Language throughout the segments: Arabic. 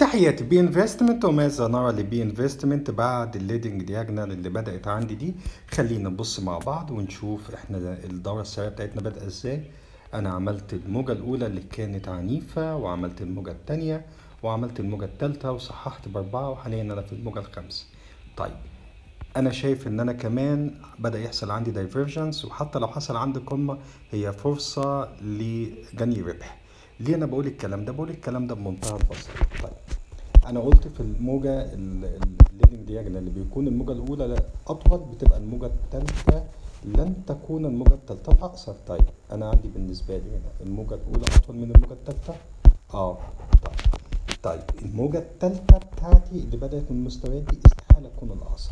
تحياتي B Investment وماذا نرى ل B Investment بعد ال leading diagonal اللي بدأت عندي دي. خلينا نبص مع بعض ونشوف إحنا الدورة السريعة بتاعتنا بدأ إزاي. أنا عملت الموجة الأولى اللي كانت عنيفة وعملت الموجة التانية وعملت الموجة التالتة وصححت بأربعة وحاليا أنا في الموجة الخامسة. طيب أنا شايف إن أنا كمان بدأ يحصل عندي divergence وحتى لو حصل عندي قمة هي فرصة لجني ربح. ليه أنا بقول الكلام ده؟ بقول الكلام ده بمنتهى البساطة. طيب أنا قلت في الموجة ال leading diagonal اللي بيكون الموجة الأولى أطول بتبقى الموجة الثالثه لن تكون الموجة الثالثه اقصر طيب أنا عندي بالنسبة لي هنا الموجة الأولى أطول من الموجة الثالثه آه طيب. طيب الموجة الثالثه بتاعتي اللي بدأت من المستويات دي استحالة تكون الأقصر.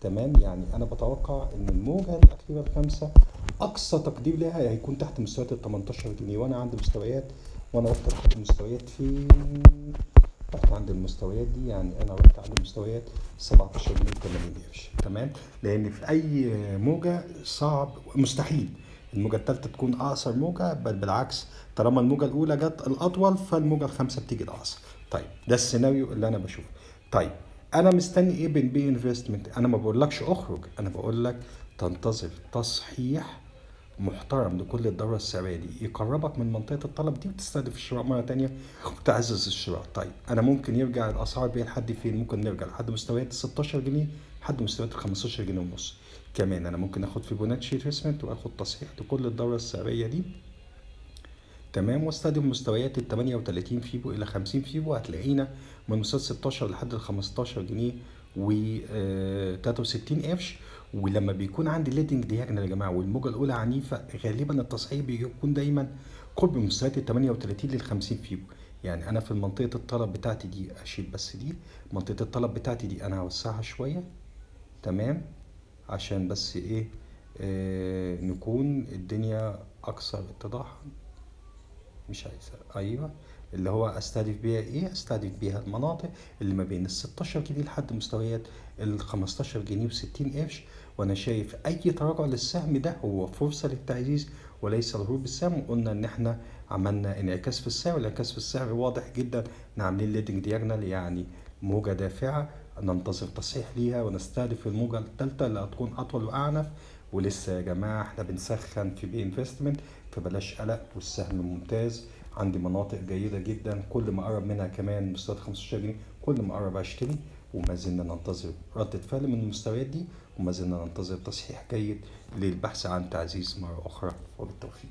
تمام؟ يعني أنا بتوقع إن الموجة الأخيرة الخامسة أقصى تقدير لها هيكون تحت مستويات ال 18 جنيه وأنا عندي مستويات وأنا رحت تحت المستويات في رحت عند المستويات دي يعني أنا رحت عند المستويات 17 جنيه 80 قرش تمام لأن في أي موجة صعب مستحيل الموجة الثالثة تكون أقصر موجة بل بالعكس طالما الموجة الأولى جت الأطول فالموجة الخامسة بتيجي الأقصر. طيب ده السيناريو اللي أنا بشوفه. طيب أنا مستني إيه من بي إنفستمنت أنا ما بقولكش أخرج أنا بقول لك تنتظر تصحيح محترم لكل الدورة السعرية دي يقربك من منطقة الطلب دي وتستهدف الشراء مرة تانية وتعزز الشراء. طيب أنا ممكن يرجع الأسعار بيها لحد فين؟ ممكن نرجع لحد مستويات 16 جنيه لحد مستويات 15 جنيه ونص. كمان أنا ممكن آخد Fibonacci retracement وآخد تصحيح لكل الدورة السعرية دي. تمام واستخدم مستويات ال 38 fibo إلى 50 fibo. هتلاقينا من مستوى 16 لحد ال 15 جنيه و 63 قرش. ولما بيكون عندي leading diagonal يا جماعة والموجة الأولى عنيفة غالبا التصحيح بيكون دايما قرب مستويات ال 38 لل 50 fibo يعني أنا في منطقة الطلب بتاعتي دي أشيل بس دي منطقة الطلب بتاعتي دي أنا هوسعها شوية تمام؟ عشان بس إيه؟ آه نكون الدنيا أكثر اتضاحا. مش عايز أيوه. اللي هو أستهدف بيها إيه؟ أستهدف بيها المناطق اللي ما بين ال 16 جنيه لحد مستويات ال 15 جنيه و60 قرش. وأنا شايف أي تراجع للسهم ده هو فرصة للتعزيز وليس الهروب بالسهم. وقلنا إن إحنا عملنا انعكاس في السعر. والانعكاس في السعر واضح جدا. ان عاملين leading diagonal يعني موجة دافعة. ننتظر تصحيح ليها ونستهدف الموجة الثالثة اللي هتكون أطول وأعنف. ولسه يا جماعة إحنا بنسخن في B Investment فبلاش قلق والسهم ممتاز. عندي مناطق جيدة جدا كل ما قرب منها كمان مستويات 15 جنيه كل ما قرب اشتري وما زلنا ننتظر ردة فعل من المستويات دي وما زلنا ننتظر تصحيح جيد للبحث عن تعزيز مرة أخرى. وبالتوفيق.